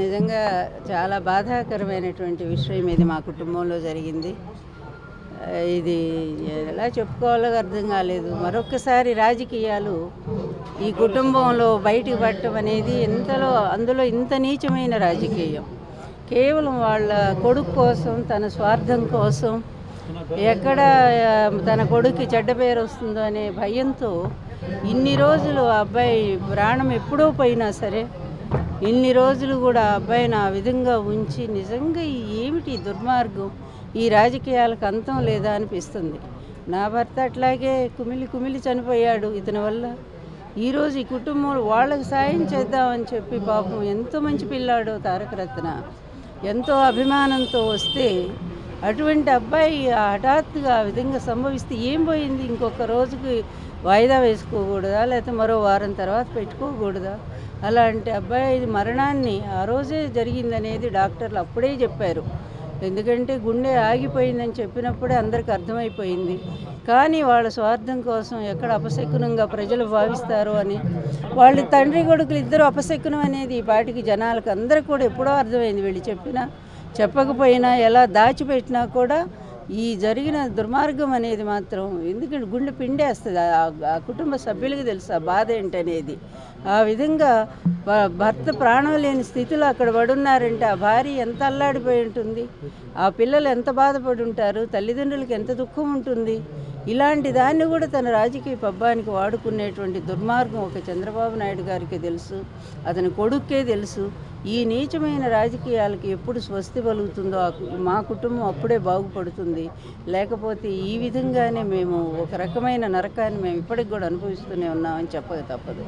నిజంగా చాలా బాధాకరమైనటువంటి విషయం ఇది మా కుటుంబంలో జరిగింది. ఇది ఎలా చెప్పుకోవాలో అర్థం కాలేదు. మరొకసారి రాజకీయాలు ఈ కుటుంబంలో బయటికి పట్టడం అనేది ఇంతలో అందులో ఇంత నీచమైన రాజకీయం. కేవలం వాళ్ళ కొడుకు కోసం తన స్వార్థం కోసం ఎక్కడ తన కొడుకు చెడ్డ పేరు వస్తుందో అనే భయంతో ఇన్ని రోజులు ఆ అబ్బాయి ప్రాణం ఎప్పుడో పోయినా సరే ఇన్ని రోజులు కూడా అబ్బాయిని ఆ విధంగా ఉంచి నిజంగా ఏమిటి దుర్మార్గం? ఈ రాజకీయాలకు అంతం లేదా అనిపిస్తుంది. నా భర్త అట్లాగే కుమిలి కుమిలి చనిపోయాడు ఇతని వల్ల. ఈరోజు ఈ కుటుంబం వాళ్ళకి సాయం చేద్దామని చెప్పి పాపం ఎంతో మంచి పిల్లాడు తారకరత్న. ఎంతో అభిమానంతో వస్తే అటువంటి అబ్బాయి ఆ హఠాత్తుగా ఆ విధంగా సంభవిస్తే ఏం పోయింది? ఇంకొక రోజుకి వాయిదా వేసుకోకూడదా? లేకపోతే మరో వారం తర్వాత పెట్టుకోకూడదా? అలాంటి అబ్బాయి మరణాన్ని ఆ రోజే జరిగిందనేది డాక్టర్లు అప్పుడే చెప్పారు. ఎందుకంటే గుండె ఆగిపోయిందని చెప్పినప్పుడే అందరికి అర్థమైపోయింది. కానీ వాళ్ళ స్వార్థం కోసం ఎక్కడ అపశకునంగా ప్రజలు భావిస్తారు అని వాళ్ళ తండ్రి కొడుకులు ఇద్దరు అపశకునం అనేది ఈ పాటికి జనాలకు అందరికి కూడా ఎప్పుడో అర్థమైంది. వీళ్ళు చెప్పినా చెప్పకపోయినా ఎలా దాచిపెట్టినా కూడా ఈ జరిగిన దుర్మార్గం అనేది మాత్రం ఎందుకంటే గుండె పిండేస్తుంది. ఆ- ఆ కుటుంబ సభ్యులకి తెలుసు ఆ బాధ ఏంటనేది. ఆ విధంగా భ- భర్త ప్రాణం లేని స్థితిలో అక్కడ పడున్నారంటే ఆ భార్య ఎంత అల్లాడిపోయి ఉంటుంది? ఆ పిల్లలు ఎంత బాధపడి ఉంటారు? తల్లిదండ్రులకు ఎంత దుఃఖం ఉంటుంది? ఇలాంటి దాన్ని కూడా తన రాజకీయ పబ్బానికి వాడుకునేటువంటి దుర్మార్గం ఒక చంద్రబాబు నాయుడు గారికి తెలుసు అతని కొడుక్కే తెలుసు. ఈ నీచమైన రాజకీయాలకి ఎప్పుడు స్వస్తి పలుకుతుందో ఆ మా కుటుంబం అప్పుడే బాగుపడుతుంది. లేకపోతే ఈ విధంగానే మేము ఒక రకమైన నరకాన్ని మేము ఇప్పటికి కూడా అనుభవిస్తూనే ఉన్నామని చెప్పక తప్పదు.